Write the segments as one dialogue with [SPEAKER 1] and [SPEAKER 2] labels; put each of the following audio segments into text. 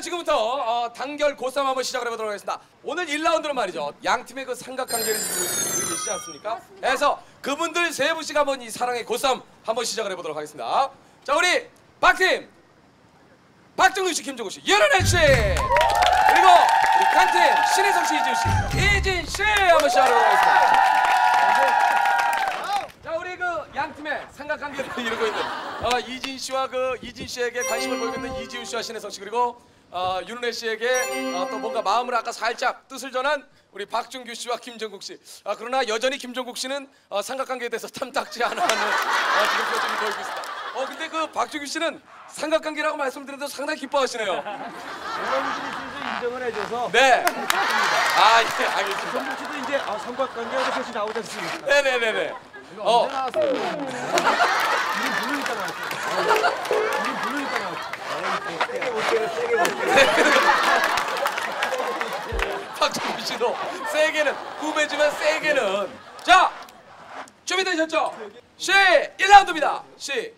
[SPEAKER 1] 자 지금부터 어, 단결 고싸움 한번 시작을 해보도록 하겠습니다. 오늘 1라운드는 말이죠. 양 팀의 그 삼각관계를 이루고 계시지 않습니까?
[SPEAKER 2] 맞습니다.
[SPEAKER 1] 그래서 그분들 세 분씩 한번 이 사랑의 고싸움 한번 시작을 해보도록 하겠습니다. 자 우리 박팀 박정우 씨, 김종우 씨, 예른혜 씨 그리고 우리 칸팀 신혜성 씨, 이지우 씨, 이진 씨 한번 시작해보도록 하겠습니다. 자 우리 그 양 팀의 삼각관계를 이루고 있는 어, 이진 씨와 그 이진 씨에게 관심을 보이고 있는 이지우 씨와 신혜성 씨 그리고 어, 윤은혜 씨에게 어, 또 뭔가 마음을 아까 살짝 뜻을 전한 우리 박준규 씨와 김정국 씨. 아, 그러나 여전히 김정국 씨는 어, 삼각관계에 대해서 탐탁지 않아 하는 어, 지금 표정이 보이고 있습니다. 어 근데 그 박준규 씨는 삼각관계라고 말씀드려도 상당히 기뻐하시네요.
[SPEAKER 3] 인정을 해줘서
[SPEAKER 1] 네. 아 예, 알겠습니다.
[SPEAKER 3] 정국 씨도 이제 아, 삼각관계가 다시 나오지 않습니까?
[SPEAKER 1] 네네네네. 어.
[SPEAKER 3] 나왔어요? 부르니까 나왔어요. 우리 부르니까 나왔어요. 세게 볼게요, 세게 볼게요.
[SPEAKER 1] 박정우 씨도 세게는 후배지만 세게는 자 준비되셨죠? 시 1라운드입니다. 시.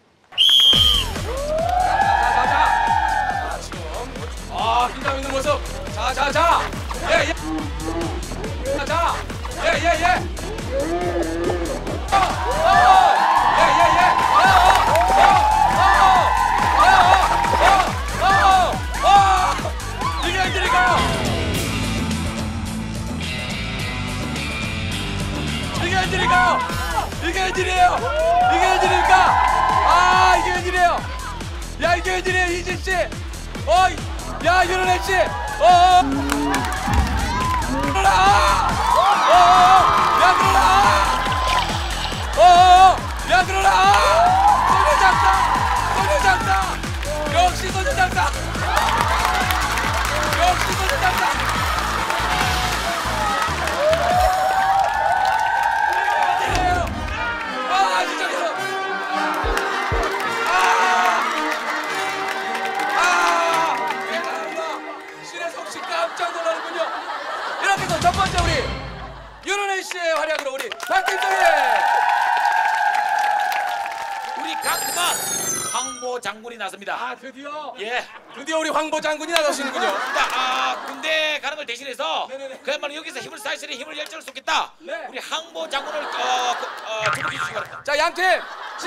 [SPEAKER 1] 지금 아 긴장 있는 모습. 자자자. 예 예. 자자. 예 예 예. 이게 이게 웬일이에요? 이게 웬일입니까? 아 이게 웬일이에요? 야 이게 웬일이에요 이진 씨? 어, 야 윤은혜 씨? 어, 그러나, 어, 야 그러나, 어, 야 그러나, 소녀 장사, 소녀 장사, 역시 소녀
[SPEAKER 4] 나섭니다.
[SPEAKER 1] 아 드디어
[SPEAKER 4] 예.
[SPEAKER 1] 드디어 우리 황보 장군이 나가시는군요
[SPEAKER 4] 자, 아, 군대 가는 걸 대신해서
[SPEAKER 1] 네네네.
[SPEAKER 4] 그야말로 여기서 힘을 사실의 힘을 열정을 쏟겠다.
[SPEAKER 1] 네.
[SPEAKER 4] 우리 황보 장군을 어, 그, 어, 주목해 주시기 바랍니다.
[SPEAKER 1] 자 양팀 시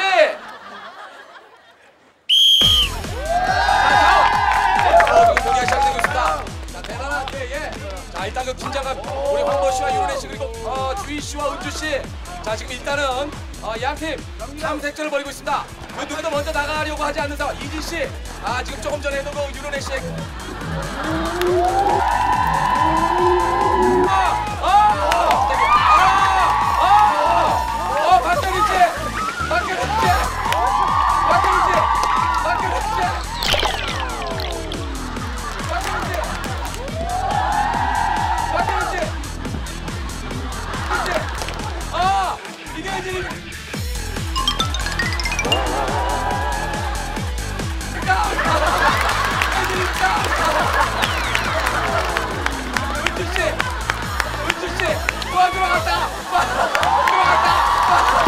[SPEAKER 1] 자, 지금 경기가 시작되고 있습니다. 자, 대단한 예. 자, 일단 그 긴장감 우리 황보 씨와 윤은혜 씨 그리고 어, 주희 씨와 은주 씨. 자, 지금 일단은 어, 양팀 탐색전을 벌이고 있습니다. 그 누구도 먼저 나가려고 하지 않는 상황. 이진 씨, 아 지금 조금 전에도 그 윤은혜 씨의 아, 아, 아, 아, 어, 박정희 씨, 박정희 씨, 박정희 씨, 박정희 씨. 박정희 씨! 박정희 씨! 씨! 아! 이게 웬일 은주 씨! 은주 씨! 와 들어갔다! 와 들어갔다!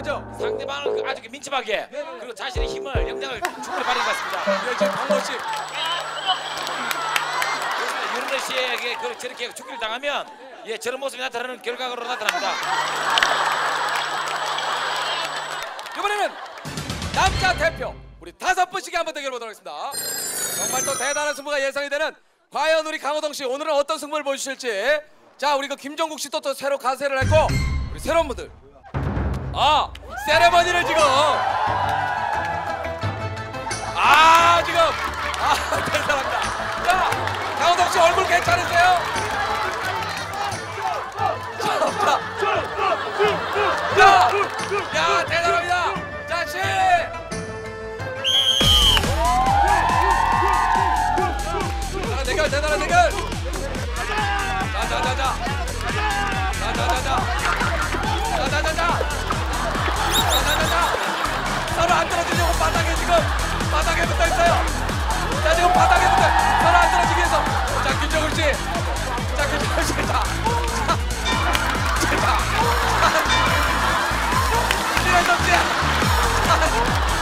[SPEAKER 1] 거죠?
[SPEAKER 4] 상대방을 그 아주 민첩하게 그리고 자신의 힘을 역량을 충분히 발휘한 것 같습니다.
[SPEAKER 1] 예, 지금 황보 씨.
[SPEAKER 4] 윤은혜 씨에게 그, 저렇게 죽기를 당하면 예 저런 모습이 나타나는 결과로 나타납니다.
[SPEAKER 1] 이번에는 남자 대표 우리 다섯 분씩 한번 대결 보도록 하겠습니다. 정말 또 대단한 승부가 예상이 되는 과연 우리 강호동 씨 오늘은 어떤 승부를 보여주실지 자 우리 그 김정국 씨또또 새로 가세를 했고 우리 새로운 분들 아 세레머니를 지금. 아 지금. 아 대단합니다. 자 강호동 씨 얼굴 괜찮으세요? 자, 자, 야 대단합니다. 자 씨. 대단한 대단한 대결 지금 바닥에 붙어 있어요. 자 지금 바닥에 붙어 서로 안 떨어지기 위해서. 자 김정은 씨 자 김정은 씨 자 자, 이런 점지야.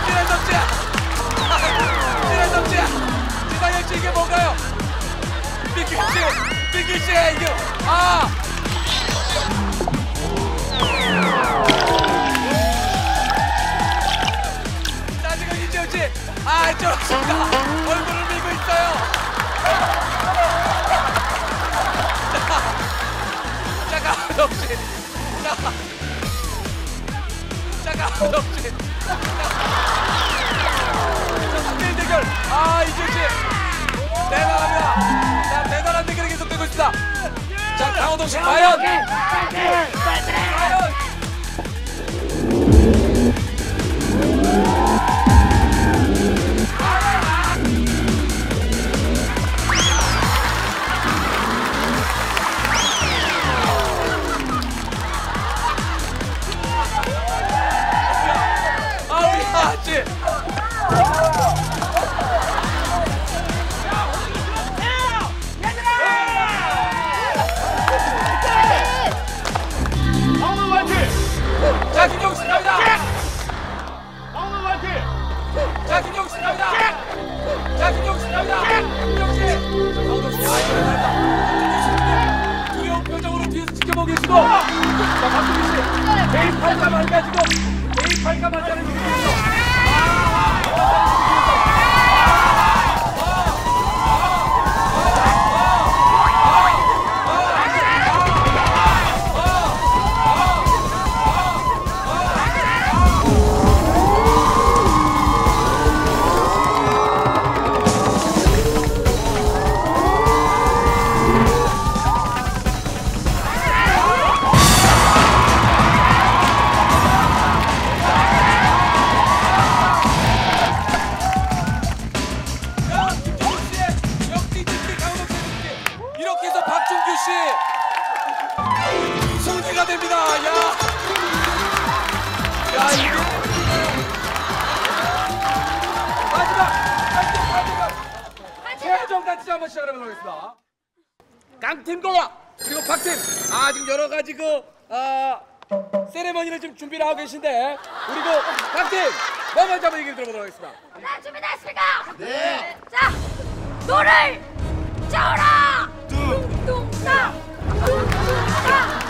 [SPEAKER 1] 이런 점지야. 이런 점지야. 지상현 씨 이게 뭔가요? 삐끼 씨 삐끼 씨 이게 아 아 저렇습니다. 얼굴을 밀고 있어요. 자 강호동 씨자 자 강호동 씨 자, 대결. 아 이재훈 씨. 대단합니다. 자 대단한 대결이 계속되고 있습니다. 자 강호동 씨 과연. 과연 다 망가지고 A8가 맞아는 지금. 아, 단체 한번 시작을 해보도록 하겠습니다. 강팀과 그리고 박팀 아 지금 여러 가지 그 아, 세레머니를 지금 준비를 하고 계신데 우리 그뭐 먼저 한번 얘기를 들어보도록 하겠습니다.
[SPEAKER 2] 네, 준비됐습니까? 네. 자, 노를 저어라. 뚱뚱따. 뚱뚱따.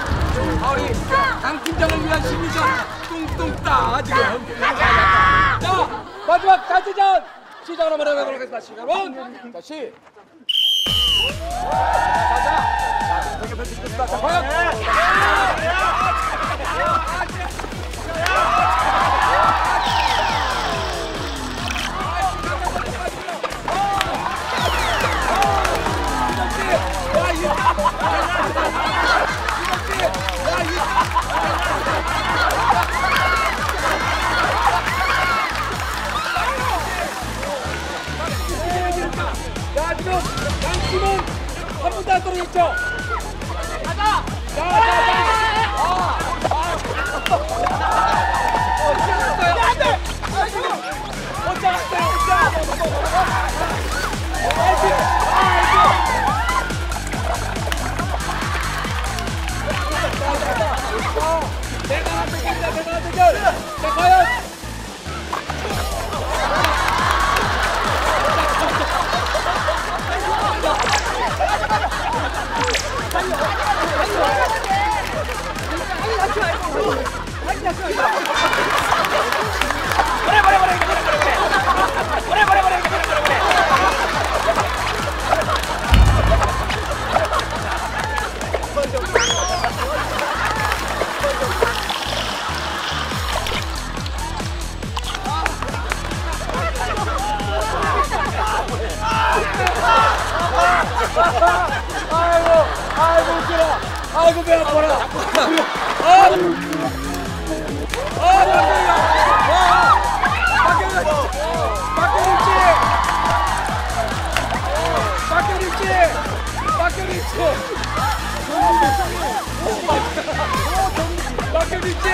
[SPEAKER 1] 아, 우리 강 팀장을 위한 심리전 뚱뚱따 지금
[SPEAKER 2] 가자.
[SPEAKER 1] 자 마지막 단체전 시작을 한번 해보도록 하겠습니다 시작 원 다시 자 자 자 지금 대결 펼치겠습니다 자 과연 자 지금 양팀은 한 분도 안 떨어졌죠? 가자! 자, 자, 자! 아! 아! 어, 시작했어요! 안 돼! 아, 지금! 어, 잘했어요! 자! 아이씨! 아이씨! 자, 자, 자! 자, 대단한 대결이다, 대결! 자, 과연! 박경이지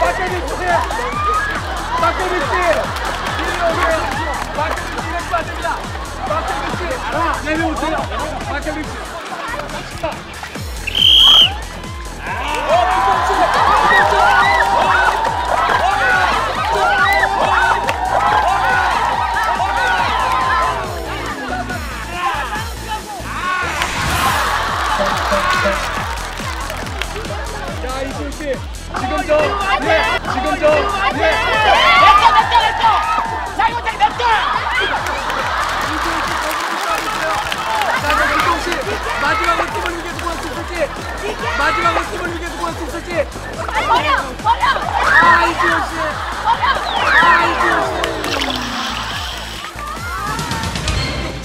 [SPEAKER 1] 박경이지 이리 오세요 박경이지 빠집니다 박경이지 하나 내려오세요 박경이지 자 누구가 춤출지
[SPEAKER 2] 버려! 버려!
[SPEAKER 1] 아 이준 씨아 이준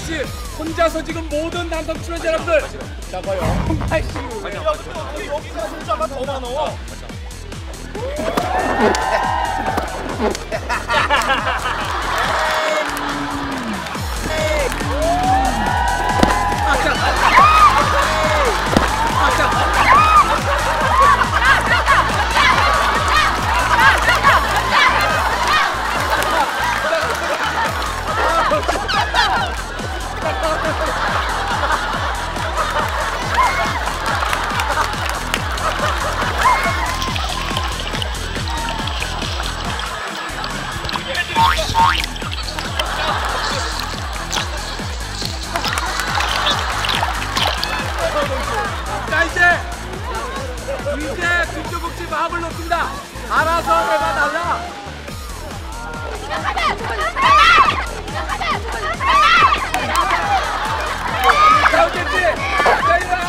[SPEAKER 1] 씨 혹시 혼자서 지금 모든 남성 출연자 여러분들 자 봐요 자 이제 이제 김종국 씨 마음을 놓습니다. 알아서 해봐달라. 자 어쨌지 자 일어나